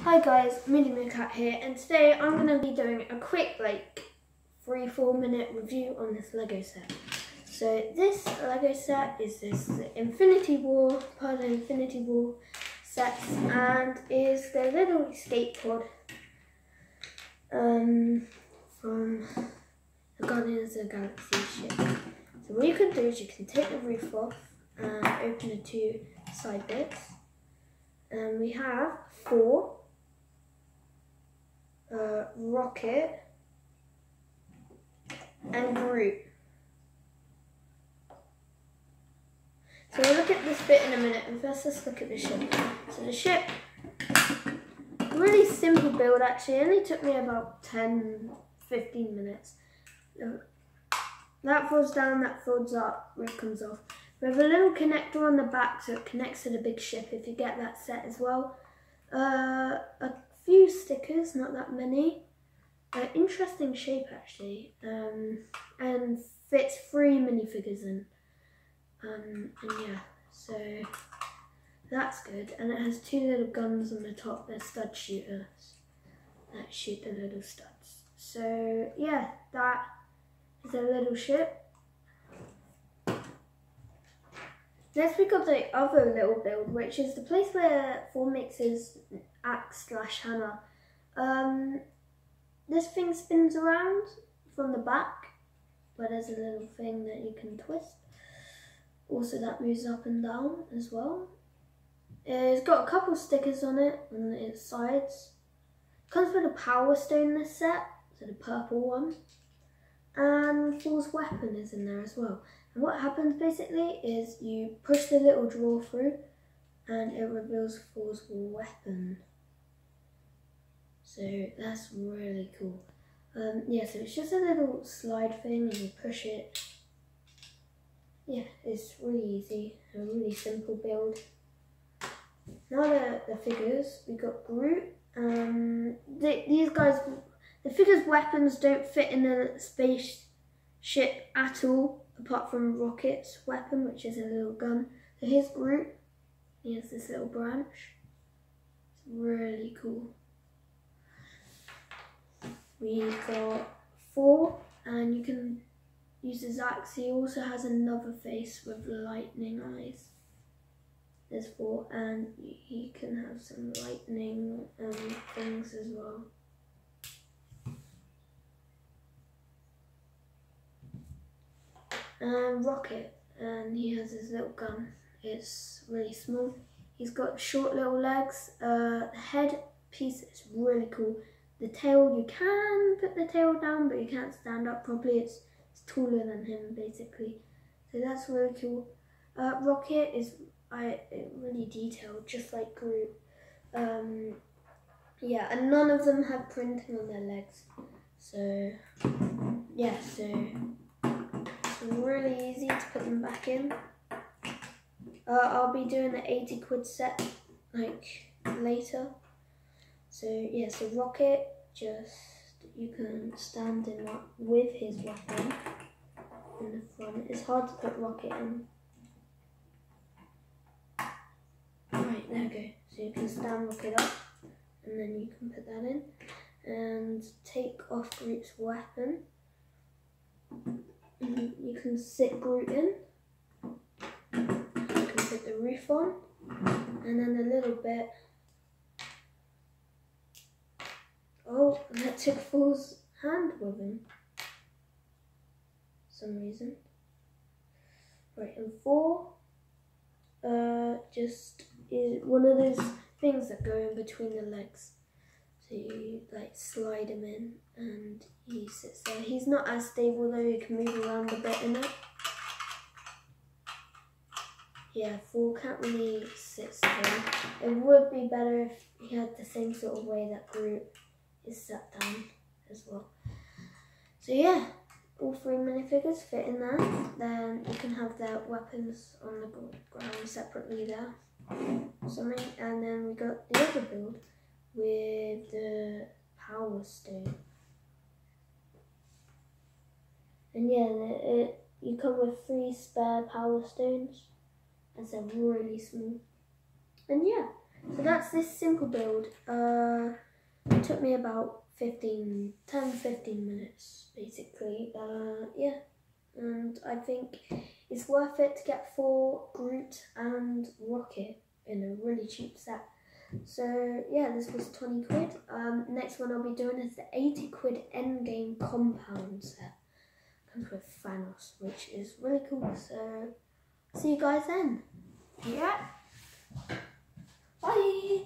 Hi guys, Mini Cat here, and today I'm going to be doing a quick, like, three, Thor minute review on this Lego set. So this Lego set is this Infinity War, part of Infinity War sets, and is the little escape pod um, from the Guardians of the Galaxy ship. So what you can do is you can take the roof off and open the two side bits. And we have four uh, Rocket and Groot. So we'll look at this bit in a minute, and first let's look at the ship. So the ship, really simple build actually, it only took me about 10, 15 minutes. That falls down, that folds up, roof comes off. We have a little connector on the back so it connects to the big ship if you get that set as well. Uh, stickers, not that many. Uh, interesting shape actually, um, and fits three minifigures in. Um, and yeah, so that's good. And it has two little guns on the top, they're stud shooters that shoot the little studs. So yeah, that is a little ship. Next we got the other little build, which is the place where makes axe slash hammer. Um, this thing spins around from the back, but there's a little thing that you can twist. Also that moves up and down as well. It's got a couple stickers on it on its sides. Comes with a power stone in this set, so the purple one. And Thor's weapon is in there as well. And what happens basically is you push the little drawer through and it reveals Thor's weapon. So that's really cool. Um, yeah, so it's just a little slide thing and you push it. Yeah, it's really easy, a really simple build. Now the, the figures, we got Groot. Um, the, these guys, the figures' weapons don't fit in the spaceship at all apart from Rocket's weapon, which is a little gun. So here's Groot. He has this little branch. It's really cool. We've got Thor, and you can use his axe. He also has another face with lightning eyes. There's Thor, and he can have some lightning um, things as well. and Rocket, and he has his little gun. It's really small. He's got short little legs. Uh, the head piece is really cool. The tail, you can put the tail down, but you can't stand up properly. It's, it's taller than him, basically. So that's really cool. Uh, Rocket is I really detailed, just like Groot. Um, yeah, and none of them have printing on their legs. So, yeah, so really easy to put them back in. Uh, I'll be doing the 80 quid set like later. So yeah, so Rocket just you can hmm. stand in that with his weapon in the front. It's hard to put Rocket in. Right, there we go. So you can stand Rocket up and then you can put that in and take off Groot's weapon mm-hmm. you can sit Groot in. You can put the roof on. And then a little bit. Oh, that took Thor's hand with him. some reason. Right, and Thor, uh, just is one of those things that go in between the legs. So you like slide him in and he sits there. He's not as stable though, he can move around a bit in it. Yeah, Thor can't really sit still. It would be better if he had the same sort of way that Groot is sat down as well. So yeah, all three minifigures fit in there. Then you can have their weapons on the ground separately there. Something, and then we got the other build with the power stone. And yeah, it, you come with three spare power stones, and they're really small. And yeah, so So that's this simple build. Uh, it took me about 15, 10, 15 minutes basically. Uh, yeah, and I think it's worth it to get Thor Groot and Rocket in a really cheap set. So yeah, this was 20 quid. Um, next one I'll be doing is the 80 quid Endgame compound set. Comes with Thanos, which is really cool. So see you guys then. Yeah. Bye.